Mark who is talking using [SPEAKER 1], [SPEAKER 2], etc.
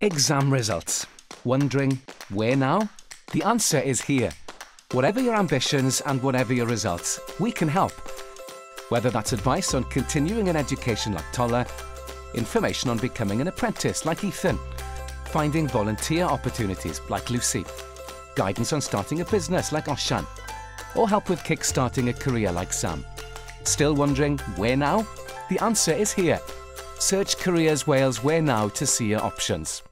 [SPEAKER 1] Exam results. Wondering, where now? The answer is here. Whatever your ambitions and whatever your results, we can help. Whether that's advice on continuing an education like Tola, information on becoming an apprentice like Ethan, finding volunteer opportunities like Lucy, guidance on starting a business like Oshan, or help with kick-starting a career like Sam. Still wondering, where now? The answer is here. Search Careers Wales Where Now to see your options.